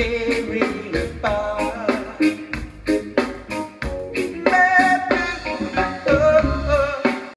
day.